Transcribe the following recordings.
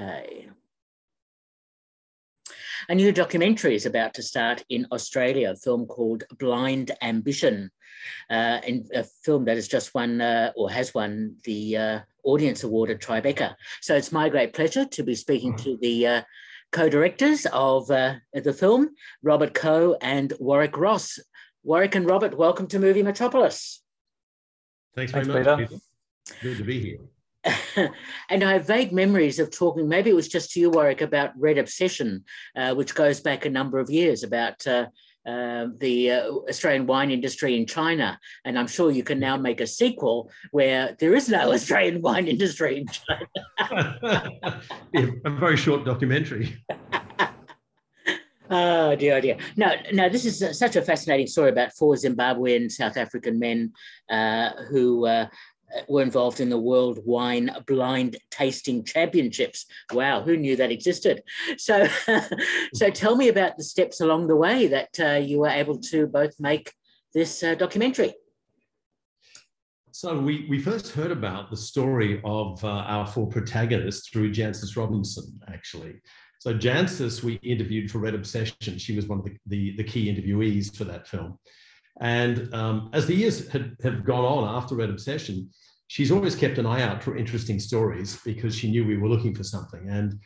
Okay. A new documentary is about to start in Australia, a film called Blind Ambition, uh, a film that has just won uh, or has won the uh, Audience Award at Tribeca. So it's my great pleasure to be speaking to the uh, co-directors of uh, the film, Robert Coe and Warwick Ross. Warwick and Robert, welcome to Movie Metropolis. Thanks very Thanks, much. Peter. Good to be here. and I have vague memories of talking, maybe it was just to you, Warwick, about Red Obsession, uh, which goes back a number of years about uh, uh, the uh, Australian wine industry in China. And I'm sure you can now make a sequel where there is no Australian wine industry in China. yeah, a very short documentary. Oh dear, oh dear. No, no. This is such a fascinating story about four Zimbabwean South African men uh, who uh, were involved in the World Wine Blind Tasting Championships. Wow, who knew that existed? So, so tell me about the steps along the way that uh, you were able to both make this uh, documentary. So we, we first heard about the story of uh, our four protagonists through Jancis Robinson, actually. So Jancis, we interviewed for Red Obsession. She was one of the, the, the key interviewees for that film. And um, as the years had, have gone on after Red Obsession, she's always kept an eye out for interesting stories because she knew we were looking for something. And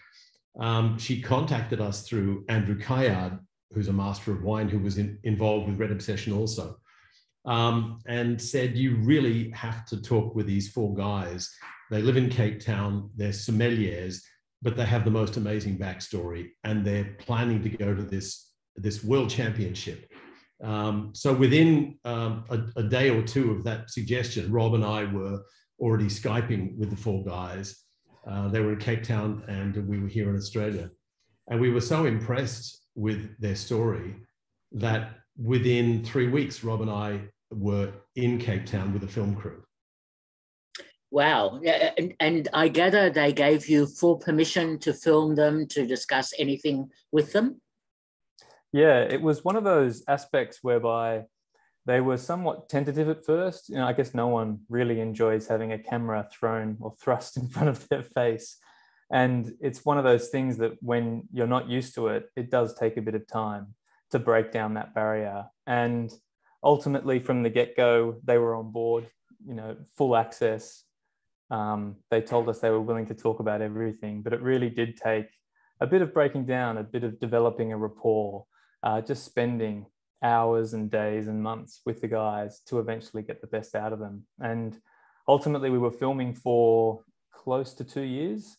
um, she contacted us through Andrew Caillard, who's a master of wine who was in, involved with Red Obsession also, um, and said, You really have to talk with these four guys. They live in Cape Town, they're sommeliers, but they have the most amazing backstory, and they're planning to go to this, this world championship um, so within um, a, a, day or two of that suggestion, Rob and I were already Skyping with the four guys. Uh, they were in Cape Town and we were here in Australia. And we were so impressed with their story that within three weeks, Rob and I were in Cape Town with a film crew. Wow. And, and I gather they gave you full permission to film them, to discuss anything with them? Yeah, it was one of those aspects whereby they were somewhat tentative at first. You know, I guess no one really enjoys having a camera thrown or thrust in front of their face. And it's one of those things that when you're not used to it, it does take a bit of time to break down that barrier. And ultimately, from the get go, they were on board, you know, full access. Um, they told us they were willing to talk about everything, but it really did take a bit of breaking down, a bit of developing a rapport uh, just spending hours and days and months with the guys to eventually get the best out of them. And ultimately, we were filming for close to two years,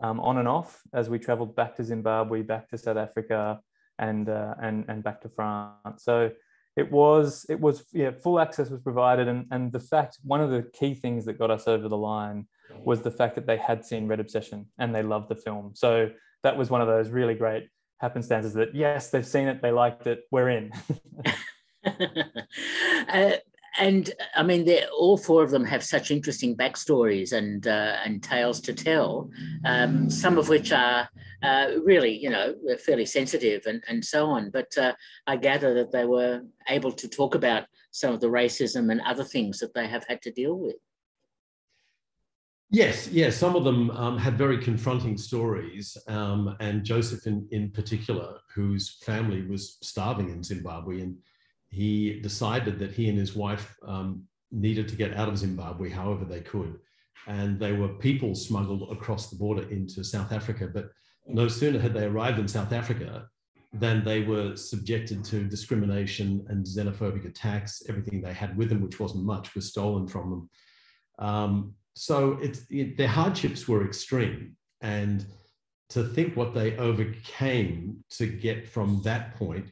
um, on and off, as we traveled back to Zimbabwe, back to South Africa, and uh, and and back to France. So it was it was yeah full access was provided, and and the fact one of the key things that got us over the line was the fact that they had seen Red Obsession and they loved the film. So that was one of those really great happenstances that yes, they've seen it, they liked it, we're in. uh, and I mean, all four of them have such interesting backstories and uh, and tales to tell. Um, some of which are uh, really, you know, fairly sensitive and, and so on. But uh, I gather that they were able to talk about some of the racism and other things that they have had to deal with. Yes, yes. Some of them um, had very confronting stories, um, and Joseph, in, in particular, whose family was starving in Zimbabwe, and he decided that he and his wife um, needed to get out of Zimbabwe however they could, and they were people smuggled across the border into South Africa. But no sooner had they arrived in South Africa than they were subjected to discrimination and xenophobic attacks. Everything they had with them, which wasn't much, was stolen from them. Um, so it's it, their hardships were extreme and to think what they overcame to get from that point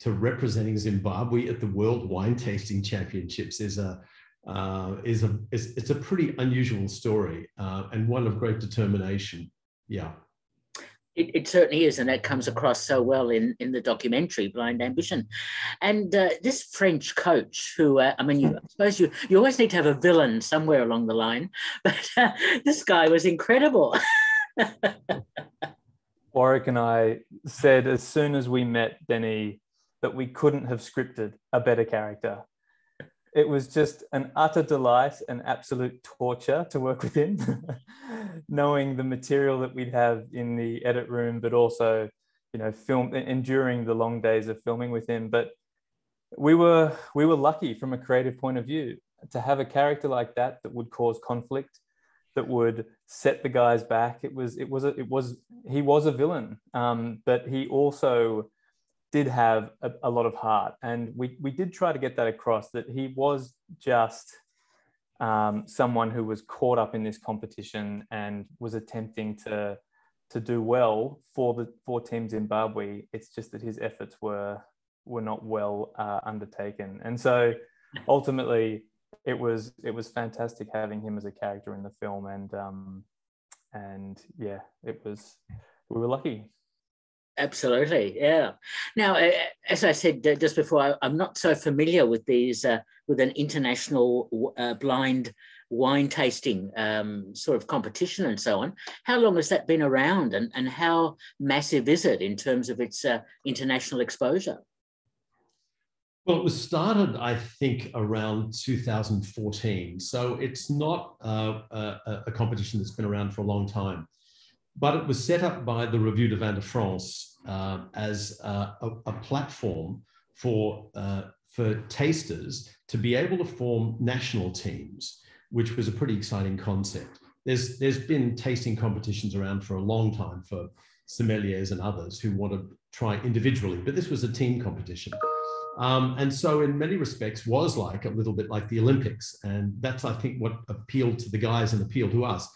to representing Zimbabwe at the World Wine Tasting Championships is a uh, is a is, it's a pretty unusual story uh, and one of great determination. Yeah. It, it, certainly is, and that comes across so well in, in the documentary Blind Ambition. And uh, this French coach, who uh, I mean, you, I suppose you you always need to have a villain somewhere along the line, but uh, this guy was incredible. Warwick and I said as soon as we met Denis that we couldn't have scripted a better character. It was just an utter delight and absolute torture to work with him, knowing the material that we'd have in the edit room, but also, you know, film enduring the long days of filming with him. But we were we were lucky from a creative point of view to have a character like that that would cause conflict, that would set the guys back. It was it was a, it was he was a villain, um, but he also did have a, a, lot of heart, and we we did try to get that across that he was just um, someone who was caught up in this competition and was attempting to to do well for the for Team Zimbabwe. It's just that his efforts were were not well uh, undertaken, and so ultimately it was it was fantastic having him as a character in the film, and um, and yeah, it was we were lucky. Absolutely, yeah. Now, as I said just before, I'm not so familiar with these uh, with an international uh, blind wine tasting um, sort of competition and so on. How long has that been around, and and how massive is it in terms of its uh, international exposure? Well, it was started, I think, around 2014. So it's not uh, a, a, competition that's been around for a long time. But it was set up by the Revue du Vin de France uh, as a, a, platform for, uh, for tasters to be able to form national teams, which was a pretty exciting concept. There's, there's been tasting competitions around for a long time for sommeliers and others who want to try individually, but this was a team competition. Um, and so, in many respects, was like a little bit like the Olympics. And that's, I think, what appealed to the guys and appealed to us.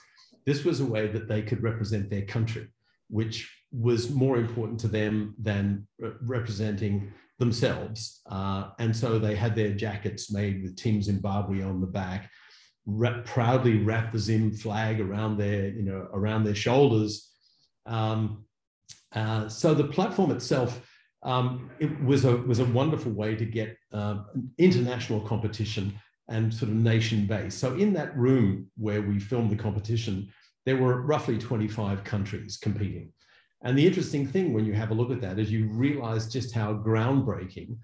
This was a way that they could represent their country, which was more important to them than representing themselves. Uh, and so they had their jackets made with Team Zimbabwe on the back, proudly wrap the Zim flag around their, you know, around their shoulders. Um, uh, so the platform itself um, it was a was a wonderful way to get uh, international competition and sort of nation based. So in that room where we filmed the competition, there were roughly 25 countries competing. And the interesting thing when you have a look at that is you realize just how groundbreaking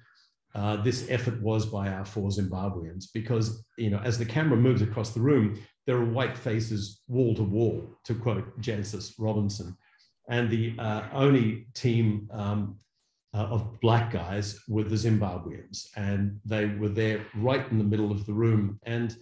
uh, this effort was by our four Zimbabweans, because you know as the camera moves across the room, there are white faces wall to wall, to quote Jancis Robinson, and the uh, only team um, uh, of black guys were the Zimbabweans, and they were there right in the middle of the room. And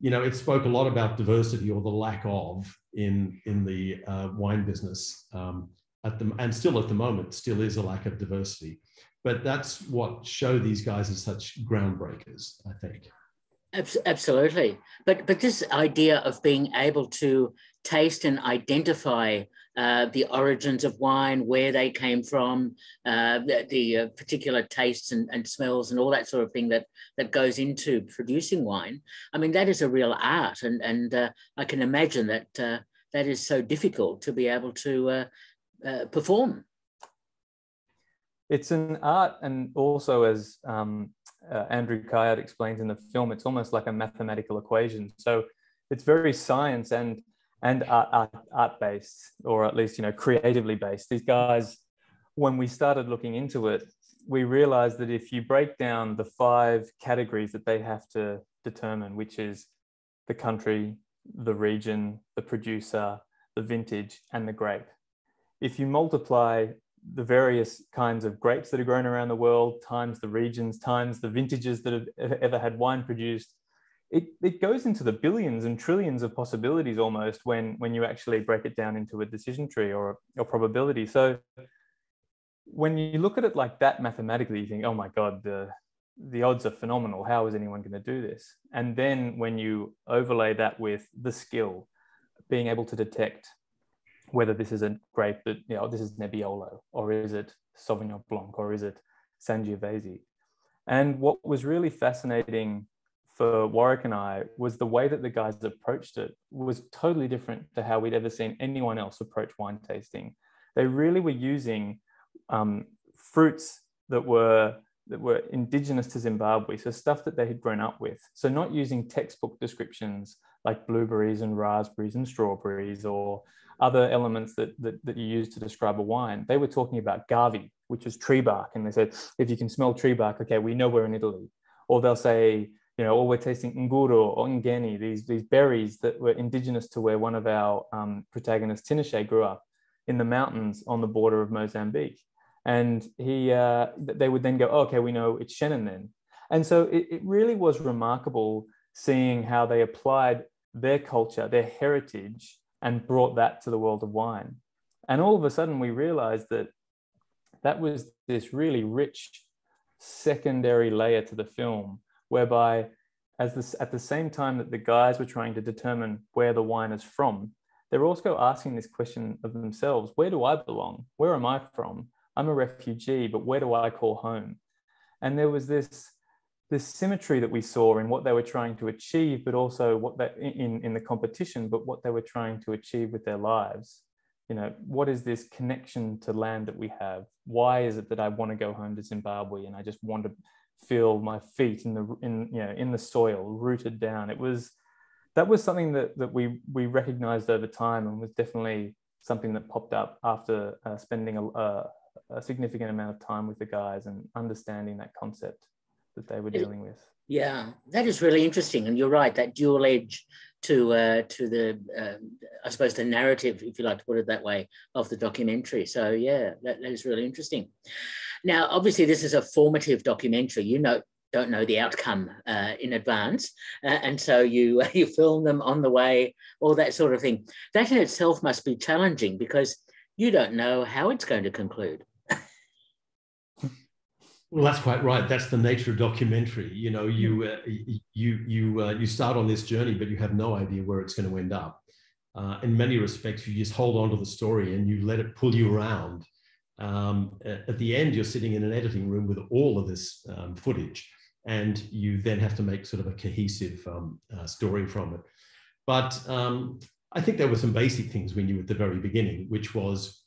you know, it spoke a lot about diversity or the lack of in in the uh, wine business um, at the and still at the moment still is a lack of diversity. But that's what show these guys as such groundbreakers, I think. Absolutely, but but this idea of being able to taste and identify uh, the origins of wine, where they came from, uh, the, the uh, particular tastes and, and, smells, and all that sort of thing that that goes into producing wine. I mean, that is a real art, and and uh, I can imagine that uh, that is so difficult to be able to perform. It's an art, and also as um, Andrew Caillard explains in the film, it's almost like a mathematical equation. So it's very science and and art, art, art based, or at least you know creatively based. These guys, when we started looking into it, we realized that if you break down the five categories that they have to determine, which is the country, the region, the producer, the vintage, and the grape, if you multiply the various kinds of grapes that are grown around the world times the regions times the vintages that have ever had wine produced it, it goes into the billions and trillions of possibilities almost when when you actually break it down into a decision tree or a probability. So when you look at it like that mathematically you think oh my god the the odds are phenomenal. How is anyone going to do this? And then when you overlay that with the skill being able to detect whether this is a grape that you know this is nebbiolo or is it sauvignon blanc or is it sangiovese and what was really fascinating for Warwick and I was the way that the guys approached it was totally different to how we'd ever seen anyone else approach wine tasting. They really were using um, fruits that were that were indigenous to Zimbabwe, so stuff that they had grown up with. So not using textbook descriptions like blueberries and raspberries and strawberries or other elements that, that, that you use to describe a wine. They were talking about gavi, which is tree bark. And they said, if you can smell tree bark, okay, we know we're in Italy. Or they'll say, you know, or we're tasting nguru or ngeni, these, these berries that were indigenous to where one of our um, protagonists, Tinashe, grew up in the mountains on the border of Mozambique. And he, uh, they would then go, oh, okay, we know it's Chenin then. And so it, it really was remarkable seeing how they applied their culture, their heritage, and brought that to the world of wine. And all of a sudden, we realized that that was this really rich secondary layer to the film, whereby as this, at the same time that the guys were trying to determine where the wine is from, they're also asking this question of themselves where do I belong? Where am I from? I'm a refugee, but where do I call home? And there was this, this symmetry that we saw in what they were trying to achieve, but also what that in, in the competition, but what they were trying to achieve with their lives. You know, what is this connection to land that we have? Why is it that I want to go home to Zimbabwe and I just want to feel my feet in the in you know in the soil, rooted down? It was that was something that that we we recognized over time and was definitely something that popped up after uh, spending a, a, a significant amount of time with the guys and understanding that concept that they were dealing with. Yeah, that is really interesting, and you're right. That dual edge to uh, to the uh, I suppose the narrative, if you like to put it that way, of the documentary. So yeah, that, that is really interesting. Now, obviously, this is a formative documentary. You know, don't know the outcome uh, in advance, uh, and so you you film them on the way, all that sort of thing. That in itself must be challenging because you don't know how it's going to conclude. Well, that's quite right. That's the nature of documentary. You know, you uh, you you uh, you start on this journey, but you have no idea where it's going to end up. Uh, in many respects, you just hold on to the story and you let it pull you around. Um, at the end, you're sitting in an editing room with all of this um, footage, and you then have to make sort of a cohesive um, uh, story from it. But um, I think there were some basic things we knew at the very beginning, which was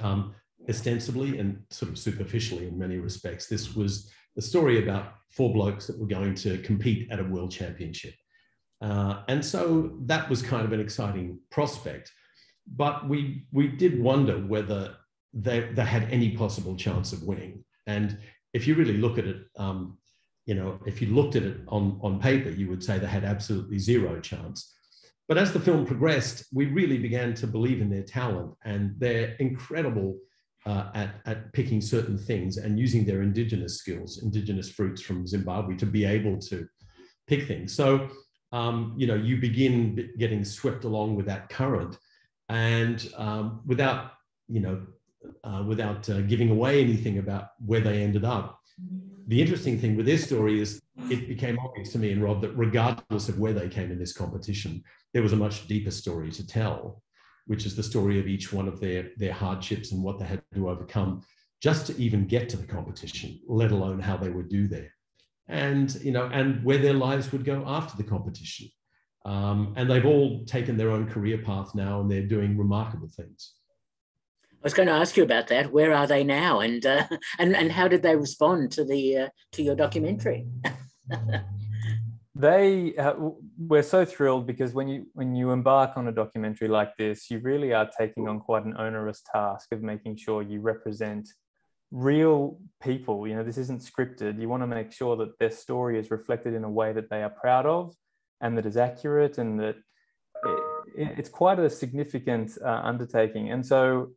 um, ostensibly and sort of superficially in many respects, this was a story about four blokes that were going to compete at a world championship. Uh, and so that was kind of an exciting prospect. But we, we did wonder whether they, they had any possible chance of winning. And if you really look at it, um, you know, if you looked at it on, on paper, you would say they had absolutely zero chance. But as the film progressed, we really began to believe in their talent and their incredible uh, at, at picking certain things and using their indigenous skills, indigenous fruits from Zimbabwe to be able to pick things. So, um, you know, you begin getting swept along with that current and um, without, you know, uh, without uh, giving away anything about where they ended up. The interesting thing with this story is it became obvious to me and Rob that regardless of where they came in this competition, there was a much deeper story to tell which is the story of each one of their, their hardships and what they had to overcome just to even get to the competition, let alone how they would do there. And, you know, and where their lives would go after the competition. Um, and they've all taken their own career path now and they're doing remarkable things. I was going to ask you about that. Where are they now, and uh, and and how did they respond to the uh, to your documentary? they uh, we're so thrilled because when you when you embark on a documentary like this you really are taking on quite an onerous task of making sure you represent real people. You know this isn't scripted. You want to make sure that their story is reflected in a way that they are proud of and that is accurate and that it, it's quite a significant uh, undertaking. And so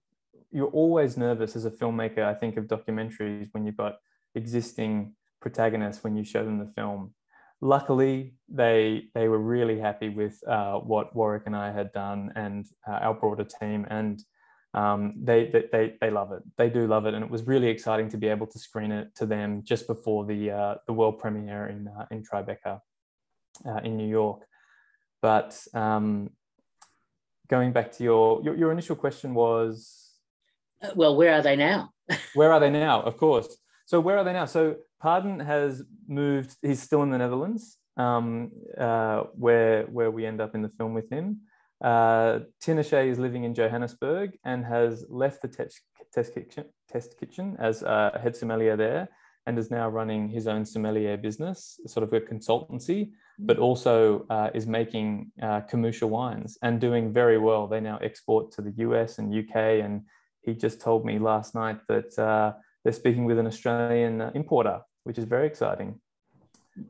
you're always nervous as a filmmaker i think of documentaries when you've got existing protagonists when you show them the film luckily they they were really happy with uh, what Warwick and I had done and uh, our broader team and um, they, they they love it. They do love it and it was really exciting to be able to screen it to them just before the uh, the world premiere in uh, in Tribeca uh, in New York. But um, going back to your, your your initial question was? Uh, well where are they now? Where are they now? Of course so where are they now so Pardon has moved. He's still in the Netherlands, um, uh, where where we end up in the film with him. Uh, Tinashe is living in Johannesburg and has left the test, test kitchen, test kitchen as a head sommelier there, and is now running his own sommelier business, sort of a consultancy, but also uh, is making uh, commercial wines and doing very well. They now export to the US and UK, and he just told me last night that uh, they're speaking with an Australian uh, importer which is very exciting.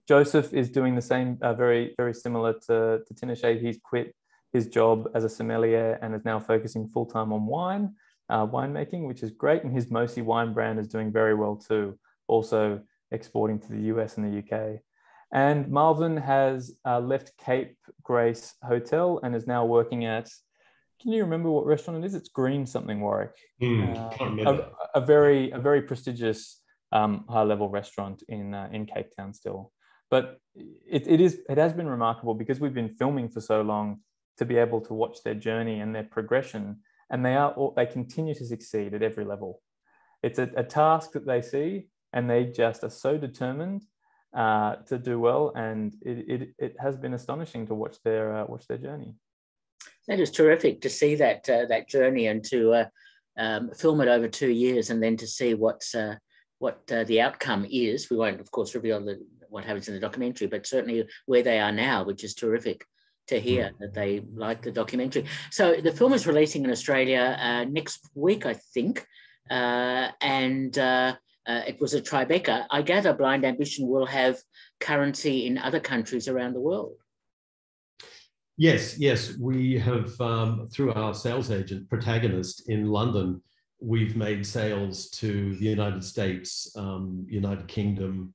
Joseph is doing the same, uh, very very similar to to Tinashe. He's quit his job as a sommelier and is now focusing full time on wine, uh, winemaking, which is great. And his Mosi wine brand is doing very well too, also exporting to the US and the UK. And Marvin has uh, left Cape Grace Hotel and is now working at. Can you remember what restaurant it is? It's Green something Warwick. Mm, uh, a, a, very a very prestigious um, high level restaurant in uh, in Cape Town still. But it, it is it has been remarkable because we've been filming for so long to be able to watch their journey and their progression, and they are they continue to succeed at every level. It's a, a task that they see, and they just are so determined uh, to do well, and it, it, it has been astonishing to watch their uh, watch their journey. That is terrific to see that uh, that journey and to uh, um, film it over two years, and then to see what's uh, what uh, the outcome is. We won't, of course, reveal the, what happens in the documentary, but certainly where they are now, which is terrific to hear mm. that they like the documentary. So the film is releasing in Australia uh, next week, I think, uh, and uh, uh, it was a Tribeca. I gather Blind Ambition will have currency in other countries around the world. Yes, yes, we have um, through our sales agent, Protagonist in London we've made sales to the United States, um, United Kingdom,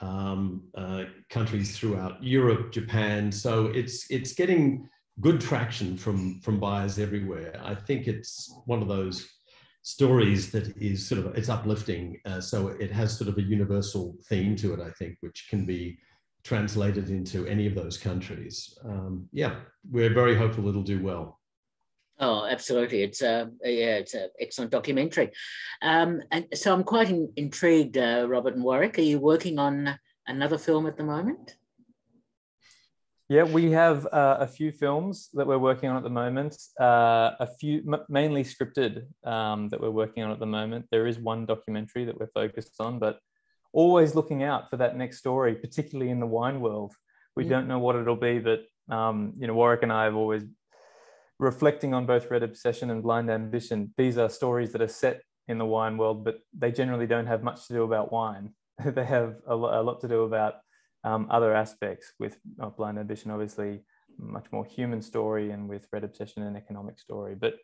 um, uh, countries throughout Europe, Japan. So it's it's getting good traction from from buyers everywhere. I think it's one of those stories that is sort of it's uplifting. Uh, so it has sort of a universal theme to it. I think, which can be translated into any of those countries. Um, yeah, we're very hopeful it'll do well. Oh, absolutely! It's a yeah, it's an excellent documentary, um, and so I'm quite in, intrigued. Uh, Robert and Warwick, are you working on another film at the moment? Yeah, we have uh, a few films that we're working on at the moment. Uh, a few, mainly scripted, um, that we're working on at the moment. There is one documentary that we're focused on, but always looking out for that next story, particularly in the wine world. We mm. don't know what it'll be, but um, you know, Warwick and I have always reflecting on both Red Obsession and Blind Ambition, these are stories that are set in the wine world, but they generally don't have much to do about wine. they have a, lot, a lot to do about um, other aspects with uh, Blind Ambition, obviously much more human story and with Red Obsession an economic story. But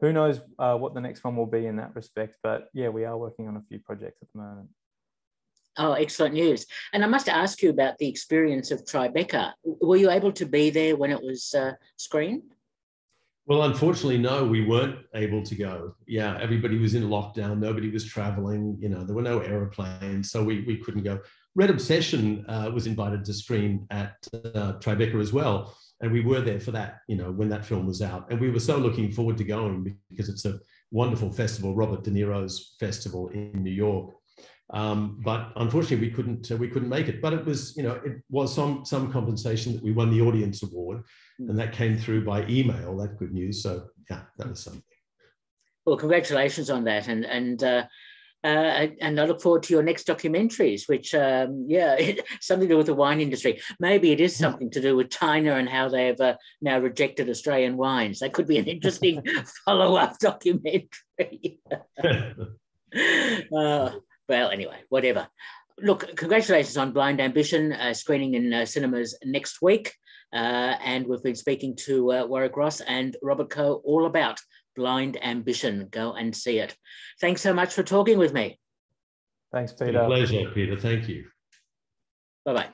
who knows uh, what the next one will be in that respect. But yeah, we are working on a few projects at the moment. Oh, excellent news. And I must ask you about the experience of Tribeca. Were you able to be there when it was uh, screened? Well, unfortunately, no, we weren't able to go. Yeah, everybody was in lockdown. Nobody was traveling. You know, there were no aeroplanes, so we, we couldn't go. Red Obsession uh, was invited to screen at uh, Tribeca as well, and we were there for that. You know, when that film was out, and we were so looking forward to going because it's a wonderful festival, Robert De Niro's festival in New York. Um, but unfortunately, we couldn't uh, we couldn't make it. But it was you know it was some some compensation that we won the audience award and that came through by email. That good news. So yeah, that was something. Well, congratulations on that, and and uh, uh, and I look forward to your next documentaries, which um, yeah, something to do with the wine industry. Maybe it is something to do with China and how they have uh, now rejected Australian wines. That could be an interesting follow-up documentary. Uh, well, anyway, whatever. Look, congratulations on Blind Ambition, uh, screening in uh, cinemas next week. Uh, and we've been speaking to uh, Warwick Ross and Robert Coe all about Blind Ambition. Go and see it. Thanks so much for talking with me. Thanks, Peter. pleasure, Peter. Thank you. Bye bye.